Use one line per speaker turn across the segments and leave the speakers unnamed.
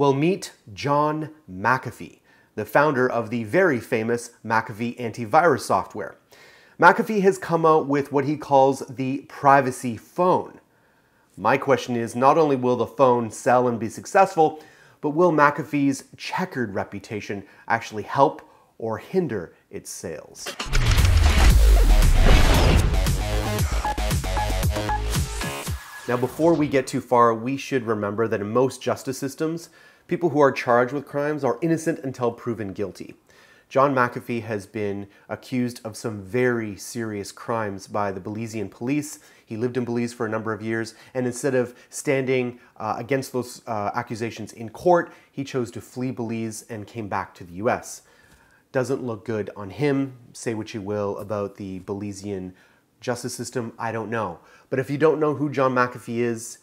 Well, meet John McAfee, the founder of the very famous McAfee antivirus software. McAfee has come out with what he calls the privacy phone. My question is not only will the phone sell and be successful, but will McAfee's checkered reputation actually help or hinder its sales? Now, before we get too far, we should remember that in most justice systems, people who are charged with crimes are innocent until proven guilty. John McAfee has been accused of some very serious crimes by the Belizean police. He lived in Belize for a number of years, and instead of standing uh, against those uh, accusations in court, he chose to flee Belize and came back to the US. Doesn't look good on him. Say what you will about the Belizean justice system, I don't know. But if you don't know who John McAfee is,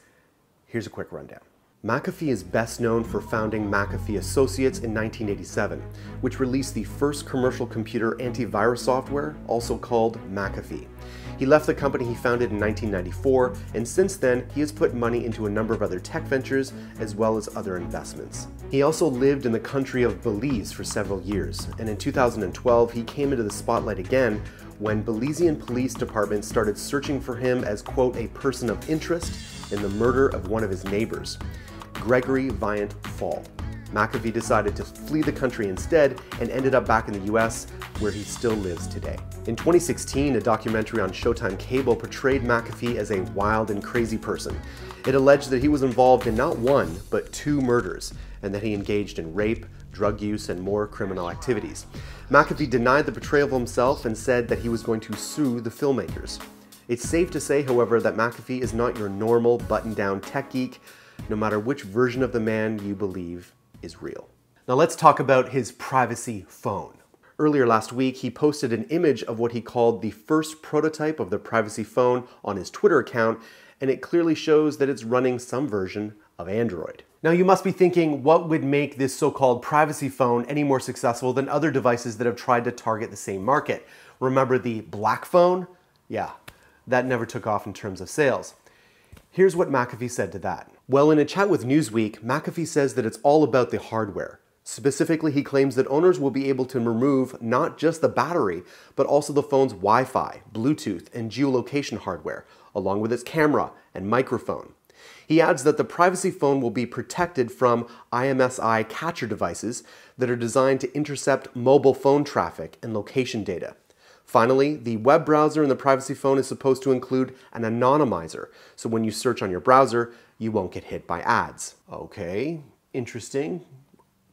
here's a quick rundown. McAfee is best known for founding McAfee Associates in 1987, which released the first commercial computer antivirus software, also called McAfee. He left the company he founded in 1994, and since then, he has put money into a number of other tech ventures as well as other investments. He also lived in the country of Belize for several years, and in 2012, he came into the spotlight again when Belizean Police Department started searching for him as, quote, a person of interest in the murder of one of his neighbors. Gregory Viant Faull. McAfee decided to flee the country instead and ended up back in the US, where he still lives today. In 2016, a documentary on Showtime Cable portrayed McAfee as a wild and crazy person. It alleged that he was involved in not one, but two murders, and that he engaged in rape, drug use, and more criminal activities. McAfee denied the portrayal of himself and said that he was going to sue the filmmakers. It's safe to say, however, that McAfee is not your normal button down tech geek no matter which version of the man you believe is real. Now let's talk about his privacy phone. Earlier last week, he posted an image of what he called the first prototype of the privacy phone on his Twitter account, and it clearly shows that it's running some version of Android. Now you must be thinking, what would make this so-called privacy phone any more successful than other devices that have tried to target the same market? Remember the Blackphone? Yeah, that never took off in terms of sales. Here's what McAfee said to that. Well, in a chat with Newsweek, McAfee says that it's all about the hardware. Specifically, he claims that owners will be able to remove not just the battery, but also the phone's Wi Fi, Bluetooth, and geolocation hardware, along with its camera and microphone. He adds that the privacy phone will be protected from IMSI catcher devices that are designed to intercept mobile phone traffic and location data. Finally, the web browser in the privacy phone is supposed to include an anonymizer, so when you search on your browser, you won't get hit by ads. Okay, interesting.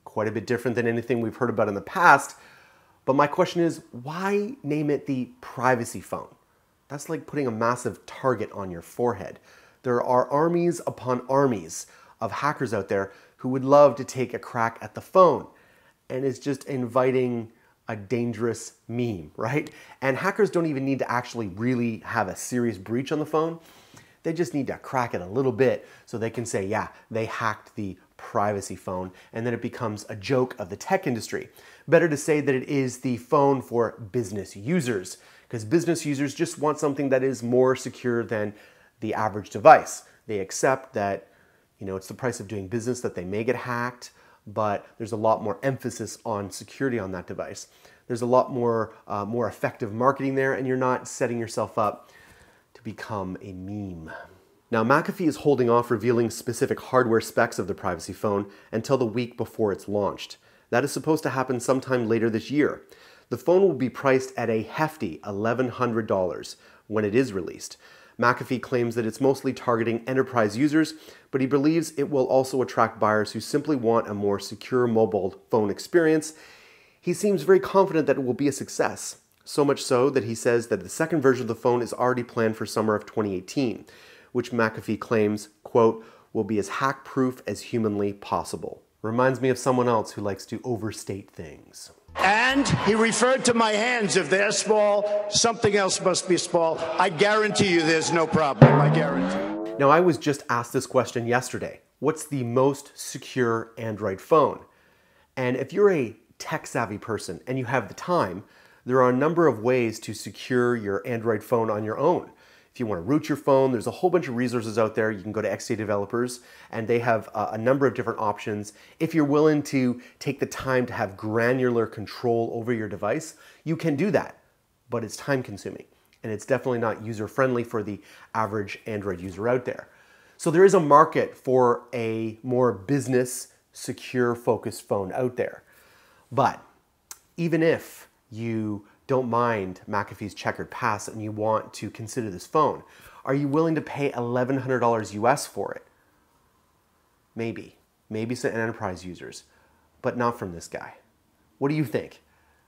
Quite a bit different than anything we've heard about in the past. But my question is, why name it the privacy phone? That's like putting a massive target on your forehead. There are armies upon armies of hackers out there who would love to take a crack at the phone. And it's just inviting a dangerous meme, right? And hackers don't even need to actually really have a serious breach on the phone. They just need to crack it a little bit so they can say, yeah, they hacked the privacy phone, and then it becomes a joke of the tech industry. Better to say that it is the phone for business users, because business users just want something that is more secure than the average device. They accept that, you know, it's the price of doing business that they may get hacked, but there's a lot more emphasis on security on that device. There's a lot more, uh, more effective marketing there, and you're not setting yourself up to become a meme. Now, McAfee is holding off revealing specific hardware specs of the privacy phone until the week before it's launched. That is supposed to happen sometime later this year. The phone will be priced at a hefty $1,100 when it is released. McAfee claims that it's mostly targeting enterprise users, but he believes it will also attract buyers who simply want a more secure mobile phone experience. He seems very confident that it will be a success, so much so that he says that the second version of the phone is already planned for summer of 2018, which McAfee claims, quote, will be as hack-proof as humanly possible. Reminds me of someone else who likes to overstate things.
And he referred to my hands. If they're small, something else must be small. I guarantee you there's no problem. I guarantee.
Now, I was just asked this question yesterday. What's the most secure Android phone? And if you're a tech savvy person and you have the time, there are a number of ways to secure your Android phone on your own. if you want to root your phone, there's a whole bunch of resources out there. You can go to XDA Developers, and they have a, number of different options. If you're willing to take the time to have granular control over your device, you can do that, but it's time consuming, and it's definitely not user friendly for the average Android user out there. So there is a market for a more business, secure, focused phone out there. But even if you don't mind McAfee's checkered past and you want to consider this phone, are you willing to pay $1,100 US for it? Maybe. Maybe some enterprise users, but not from this guy. What do you think?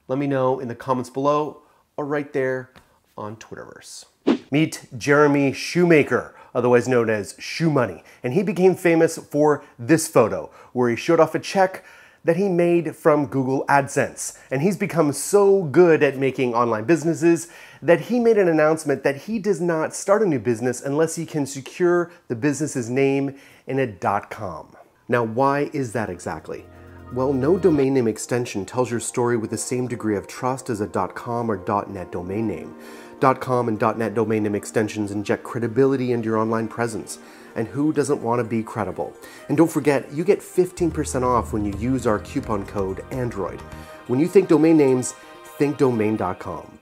Let me know in the comments below or right there on Twitterverse. Meet Jeremy Shoemaker, otherwise known as ShoeMoney, and he became famous for this photo where he showed off a check that he made from Google AdSense. And he's become so good at making online businesses that he made an announcement that he does not start a new business unless he can secure the business's name in a .com. Now, why is that exactly? Well, no domain name extension tells your story with the same degree of trust as a .com or .net domain name. .com and .net domain name extensions inject credibility into your online presence. And who doesn't want to be credible? And don't forget, you get 15% off when you use our coupon code ANDROID. When you think domain names, think domain.com.